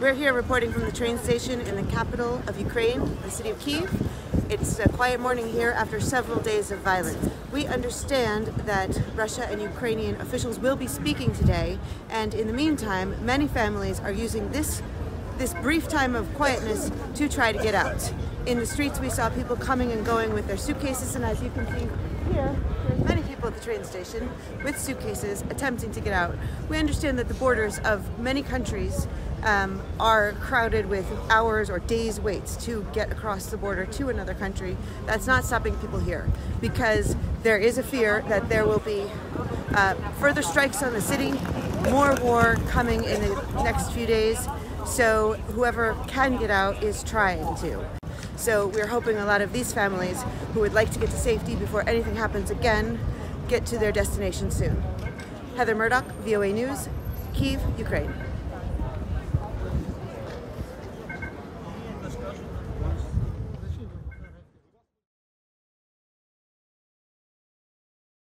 We're here reporting from the train station in the capital of Ukraine, the city of Kiev. It's a quiet morning here after several days of violence. We understand that Russia and Ukrainian officials will be speaking today, and in the meantime, many families are using this this brief time of quietness to try to get out. In the streets, we saw people coming and going with their suitcases, and as you can see here, there's many people the train station with suitcases attempting to get out. We understand that the borders of many countries um, are crowded with hours or days waits to get across the border to another country. That's not stopping people here because there is a fear that there will be uh, further strikes on the city, more war coming in the next few days. So whoever can get out is trying to. So we're hoping a lot of these families who would like to get to safety before anything happens again get to their destination soon. Heather Murdock, VOA News, Kiev, Ukraine.